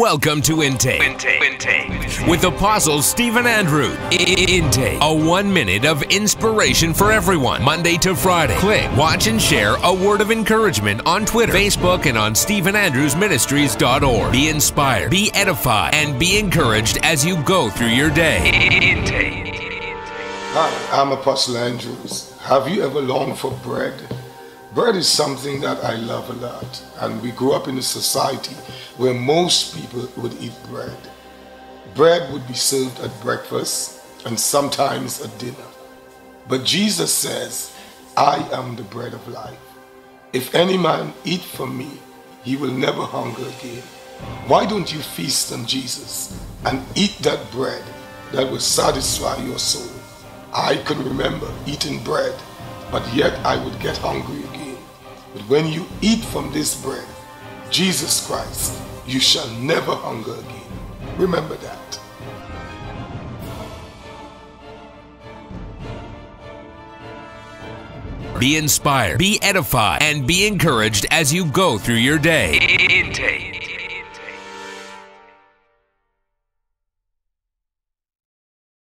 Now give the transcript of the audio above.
Welcome to Intake. Intake. Intake. With Apostle Stephen Andrew. Intake. A one minute of inspiration for everyone. Monday to Friday. Click, watch, and share a word of encouragement on Twitter, Facebook, and on StephenAndrewsMinistries.org. Be inspired, be edified, and be encouraged as you go through your day. Intake. Hi, I'm Apostle Andrews. Have you ever longed for bread? Bread is something that I love a lot, and we grew up in a society where most people would eat bread. Bread would be served at breakfast and sometimes at dinner. But Jesus says, I am the bread of life. If any man eat from me, he will never hunger again. Why don't you feast on Jesus and eat that bread that will satisfy your soul? I can remember eating bread, but yet I would get hungry again. But when you eat from this bread, Jesus Christ, you shall never hunger again. Remember that. Be inspired, be edified, and be encouraged as you go through your day. Intake.